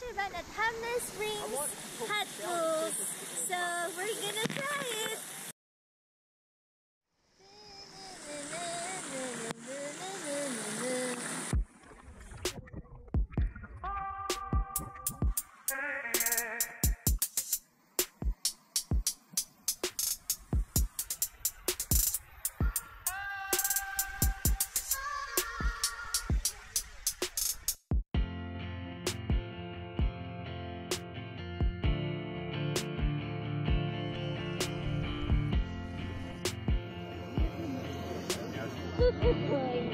much about the Hammer Springs Hot So this way.